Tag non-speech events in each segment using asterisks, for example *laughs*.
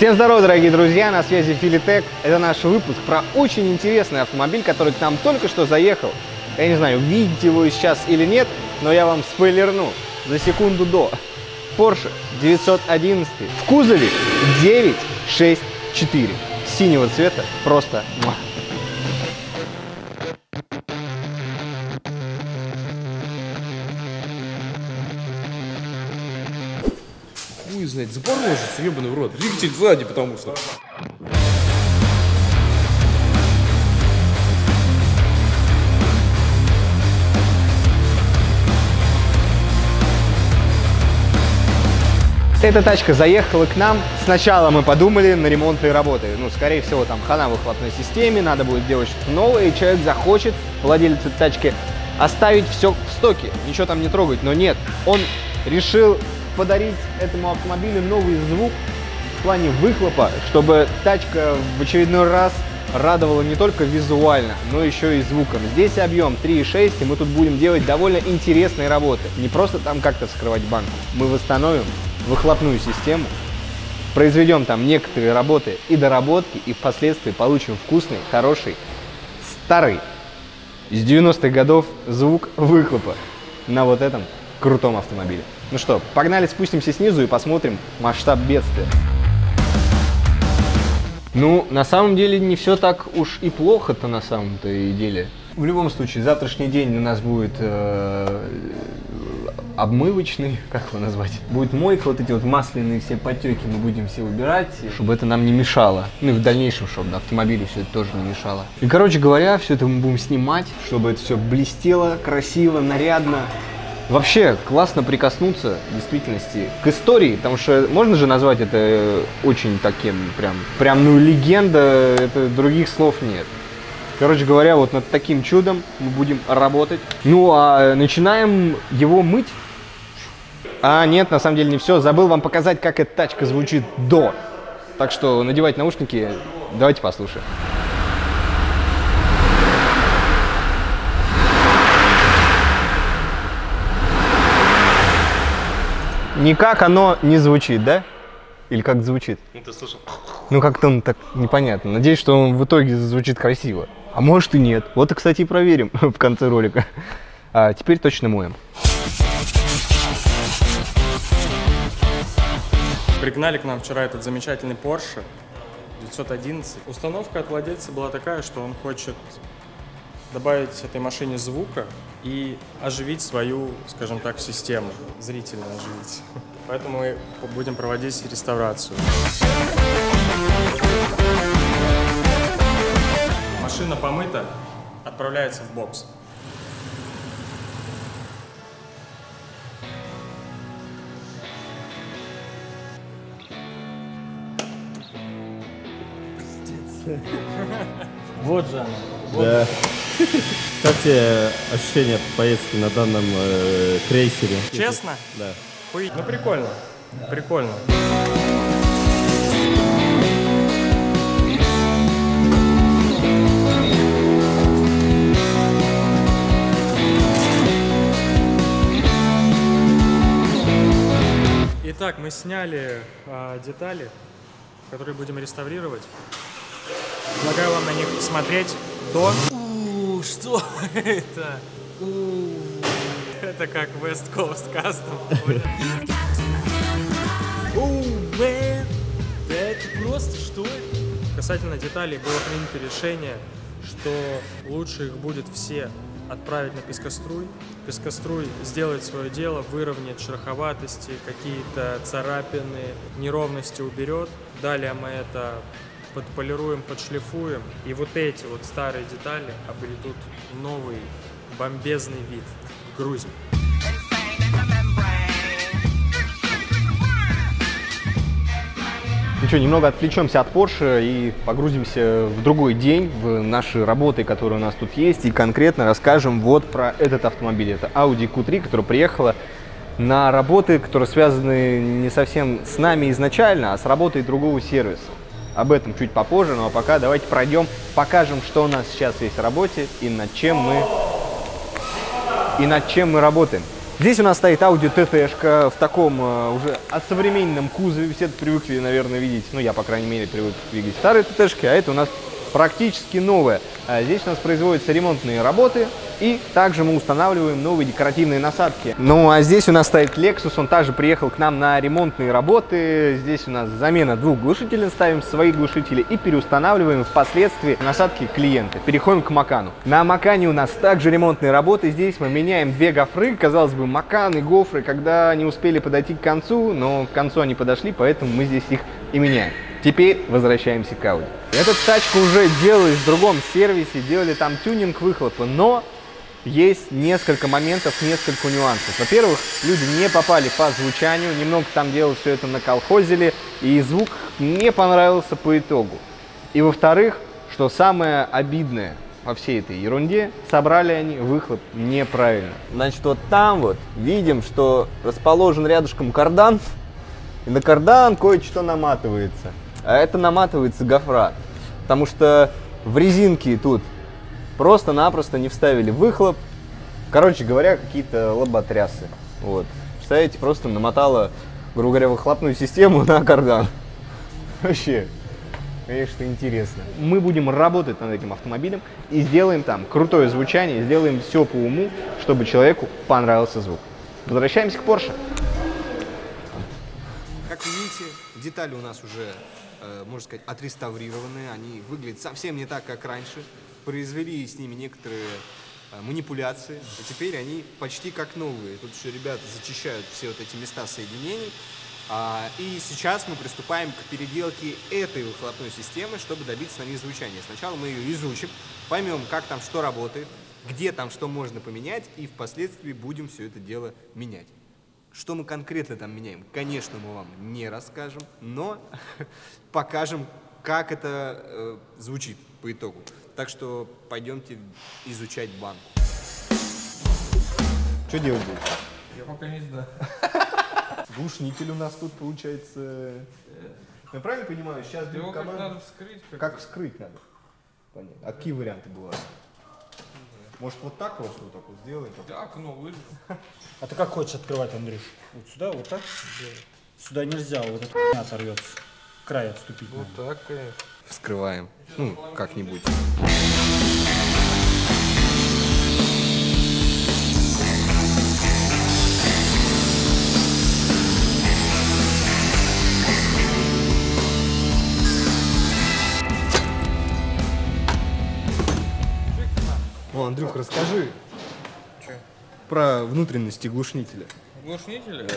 Всем здорова, дорогие друзья, на связи Филитек. Это наш выпуск про очень интересный автомобиль, который к нам только что заехал. Я не знаю, видите его сейчас или нет, но я вам спойлерну за секунду до. Porsche 911 в кузове 964 синего цвета, просто муа. Знает, запорожец, ебаный в рот. Двигатель сзади, потому что. Эта тачка заехала к нам. Сначала мы подумали на ремонтные работы. Ну, скорее всего, там хана в выхлопной системе, надо будет делать что-то новое, и человек захочет, владелец этой тачки, оставить все в стоке, ничего там не трогать. Но нет, он решил подарить этому автомобилю новый звук в плане выхлопа, чтобы тачка в очередной раз радовала не только визуально, но еще и звуком. Здесь объем 3,6, и мы тут будем делать довольно интересные работы. Не просто там как-то вскрывать банку. Мы восстановим выхлопную систему, произведем там некоторые работы и доработки, и впоследствии получим вкусный, хороший, старый, из 90-х годов звук выхлопа на вот этом крутом автомобиле. Ну что, погнали спустимся снизу и посмотрим масштаб бедствия. Ну, на самом деле не все так уж и плохо-то на самом-то и деле. В любом случае, завтрашний день у нас будет э, обмывочный, *laughs* как его назвать? Будет мойка, вот эти вот масляные все потеки мы будем все убирать, чтобы это нам не мешало. Ну и в дальнейшем, чтобы автомобилю все это тоже не мешало. И, короче говоря, все это мы будем снимать, чтобы это все блестело, красиво, нарядно. Вообще классно прикоснуться в действительности к истории, потому что можно же назвать это очень таким прям, прям ну легенда, это других слов нет. Короче говоря, вот над таким чудом мы будем работать. Ну а начинаем его мыть. А нет, на самом деле не все. Забыл вам показать, как эта тачка звучит до. Так что надевайте наушники, давайте послушаем. Никак оно не звучит, да? Или как звучит? Ну ты слышал? Ну как-то он так непонятно. Надеюсь, что он в итоге звучит красиво. А может и нет. Вот и, кстати, и проверим *laughs* в конце ролика. А теперь точно моем. Пригнали к нам вчера этот замечательный Porsche 911. Установка от владельца была такая, что он хочет добавить этой машине звука и оживить свою, скажем так, систему, зрительно оживить. Поэтому мы будем проводить реставрацию. Машина помыта, отправляется в бокс. Вот же она. Да. *laughs* Как тебе ощущение от поездки на данном э, крейсере? Честно? Да. Хуй- Ну прикольно. Прикольно. Итак, мы сняли а, детали, которые будем реставрировать. Предлагаю вам на них посмотреть до. что это? Это как West Coast Custom. Оу, мэн! Да это просто что это? Касательно деталей было принято решение, что лучше их будет все отправить на пескоструй. Пескоструй сделает свое дело, выровняет шероховатости, какие-то царапины, неровности уберет. Далее мы это подполируем, подшлифуем. И вот эти вот старые детали обретут новый бомбезный вид. Грузим. Ну что, немного отвлечемся от Porsche и погрузимся в другой день, в наши работы, которые у нас тут есть, и конкретно расскажем вот про этот автомобиль. Это Audi Q3, которая приехала на работы, которые связаны не совсем с нами изначально, а с работой другого сервиса. Об этом чуть попозже, а пока давайте пройдем, покажем, что у нас сейчас есть в работе и над чем мы, и над чем мы работаем. Здесь у нас стоит Audi TT-шка в таком э, уже осовремененном кузове. Все привыкли, наверное, видеть, ну я, по крайней мере, привык видеть старые TT-шки, а это у нас практически новое. А Здесь у нас производятся ремонтные работы и также мы устанавливаем новые декоративные насадки. Ну а здесь у нас стоит Lexus, он также приехал к нам на ремонтные работы. Здесь у нас замена двух глушителей, ставим свои глушители и переустанавливаем впоследствии насадки клиента. Переходим к Макану. На Макане у нас также ремонтные работы. Здесь мы меняем две гофры. Казалось бы, Макан и гофры, когда не успели подойти к концу, но к концу они подошли, поэтому мы здесь их и меняем. Теперь возвращаемся к Audi. Эту тачку уже делали в другом сервисе, делали там тюнинг выхлопа, но есть несколько моментов, несколько нюансов. Во-первых, люди не попали по звучанию, немного там делали все это на колхозили, и звук не понравился по итогу. И во-вторых, что самое обидное во всей этой ерунде, собрали они выхлоп неправильно. Значит, вот там вот видим, что расположен рядышком кардан, и на кардан кое-что наматывается. А это наматывается гофра. Потому что в резинке тут просто-напросто не вставили выхлоп. Короче говоря, какие-то лоботрясы. Вот. Представляете, просто намотала, грубо говоря, выхлопную систему *laughs* на кардан. Вообще, конечно, интересно. Мы будем работать над этим автомобилем и сделаем там крутое звучание, сделаем все по уму, чтобы человеку понравился звук. Возвращаемся к Porsche. Как вы видите, детали у нас уже, можно сказать, отреставрированы. Они выглядят совсем не так, как раньше. Произвели с ними некоторые э, манипуляции. И теперь они почти как новые. Тут еще ребята зачищают все вот эти места соединений. А, и сейчас мы приступаем к переделке этой выхлопной системы, чтобы добиться на ней звучания. Сначала мы ее изучим, поймем, как там что работает, где там что можно поменять, и впоследствии будем все это дело менять. Что мы конкретно там меняем, конечно, мы вам не расскажем, но *laughs* покажем, как это э, звучит по итогу. Так что пойдемте изучать банку. Что делать будешь? Я пока не знаю. *laughs* Глушнитель у нас тут получается. Я правильно понимаю, сейчас Его как команда- надо вскрыть. Как... Как вскрыть надо? Понятно. А какие варианты бывают? Может вот так просто вот так вот сделаем? Да, окно выжил. А ты как хочешь открывать, Андрюш? Вот сюда, вот так? Сюда нельзя, вот эта хуйня оторвется. Край отступить надо. Так, конечно. Вскрываем. Ну, как-нибудь. Андрюх, расскажи Чё? про внутренности глушнителя. Глушнители?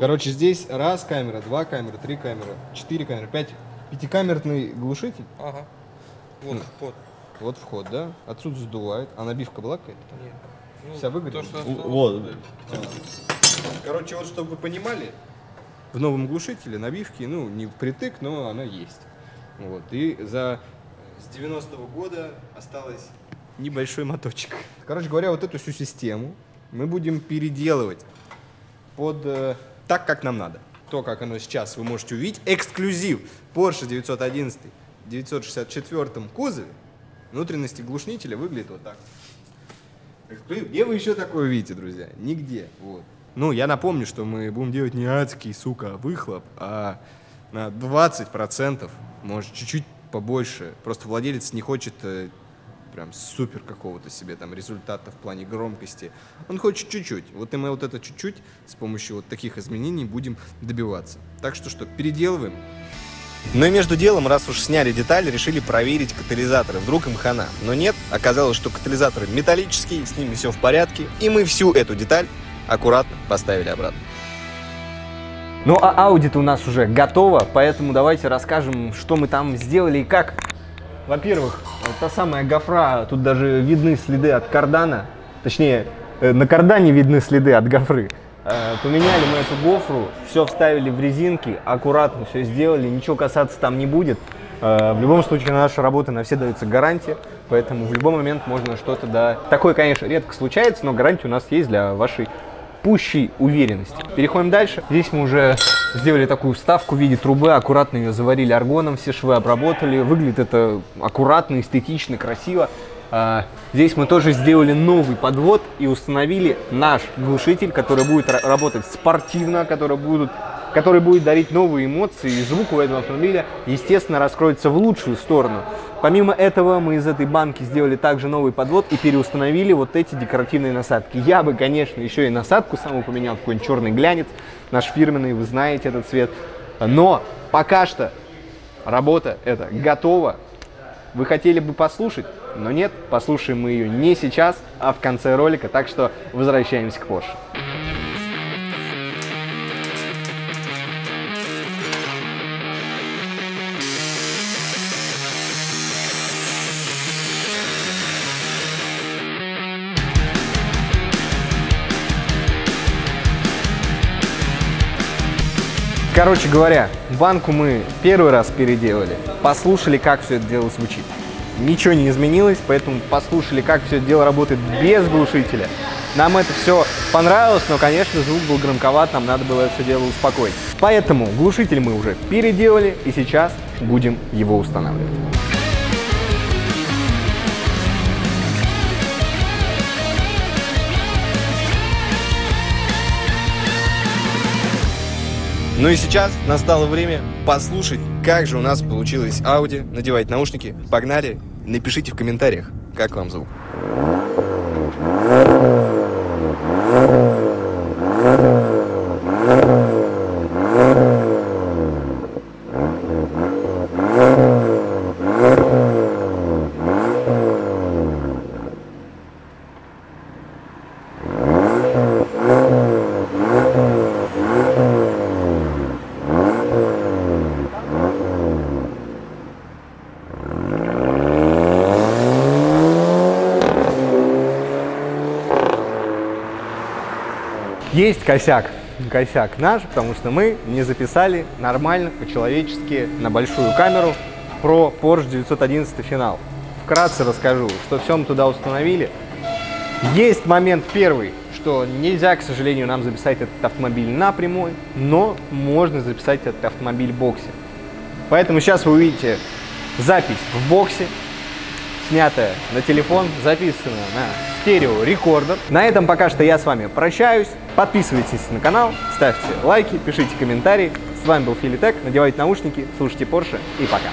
Короче, здесь раз камера, два камеры, три камеры, четыре камеры, пять. Пятикамерный глушитель. Ага. Вот вход. Вот вход, да? Отсюда сдувает. А набивка была какая-то? Нет. Ну, Вся выгорела? То, что В- осталось, Вот. Короче, вот чтобы вы понимали, в новом глушителе набивки, ну, не впритык, но она есть. Вот. И за с 90-го года осталось небольшой моточек. Короче говоря, вот эту всю систему мы будем переделывать под э, так, как нам надо. То, как оно сейчас вы можете увидеть. Эксклюзив Porsche 911 в 964 кузове. Внутренности глушнителя выглядит вот так. Эксклюзив. Где вы еще такое видите, друзья? Нигде. Вот. Ну, я напомню, что мы будем делать не адский, сука, выхлоп, а на 20%, может, чуть-чуть побольше. Просто владелец не хочет э, прям супер какого-то себе там результата в плане громкости. Он хочет чуть-чуть. Вот и мы вот это чуть-чуть с помощью вот таких изменений будем добиваться. Так что что, переделываем? Ну и между делом, раз уж сняли детали, решили проверить катализаторы. Вдруг им хана. Но нет, оказалось, что катализаторы металлические, с ними все в порядке. И мы всю эту деталь аккуратно поставили обратно. Ну а Audi-то у нас уже готова, поэтому давайте расскажем, что мы там сделали и как. Во-первых, та самая гофра, тут даже видны следы от кардана, точнее, э, на кардане видны следы от гофры. Э, Поменяли мы эту гофру, все вставили в резинки, аккуратно все сделали, ничего касаться там не будет. Э, В любом случае на наши работы на все дается гарантия, поэтому в любой момент можно что-то, да... Такое, конечно, редко случается, но гарантия у нас есть для вашей пущей уверенности. Переходим дальше. Здесь мы уже сделали такую вставку в виде трубы, аккуратно ее заварили аргоном, все швы обработали. Выглядит это аккуратно, эстетично, красиво. А, Здесь мы тоже сделали новый подвод и установили наш глушитель, который будет ра- работать спортивно, который, будут, который будет дарить новые эмоции, и звук у этого автомобиля, естественно, раскроется в лучшую сторону. Помимо этого, мы из этой банки сделали также новый подвод и переустановили вот эти декоративные насадки. Я бы, конечно, еще и насадку саму поменял, какой-нибудь черный глянец, наш фирменный, вы знаете этот цвет. Но пока что работа эта готова, вы хотели бы послушать, но нет, послушаем мы ее не сейчас, а в конце ролика, так что возвращаемся к Porsche. Короче говоря, банку мы первый раз переделали, послушали, как все это дело звучит. Ничего не изменилось, поэтому послушали, как все это дело работает без глушителя. Нам это все понравилось, но, конечно, звук был громковат, нам надо было это все дело успокоить. Поэтому глушитель мы уже переделали, и сейчас будем его устанавливать. Ну и сейчас настало время послушать, как же у нас получилось Audi. Надевайте наушники, погнали. Напишите в комментариях, как вам звук. Есть косяк. Косяк наш, потому что мы не записали нормально, по-человечески, на большую камеру про Porsche 911 финал. Вкратце расскажу, что все мы туда установили. Есть момент первый, что нельзя, к сожалению, нам записать этот автомобиль напрямую, но можно записать этот автомобиль в боксе. Поэтому сейчас вы увидите запись в боксе, снятая на телефон, записанная на стереорекордер. На этом пока что я с вами прощаюсь. Подписывайтесь на канал, ставьте лайки, пишите комментарии. С вами был Филитек. Надевайте наушники, слушайте Porsche и пока.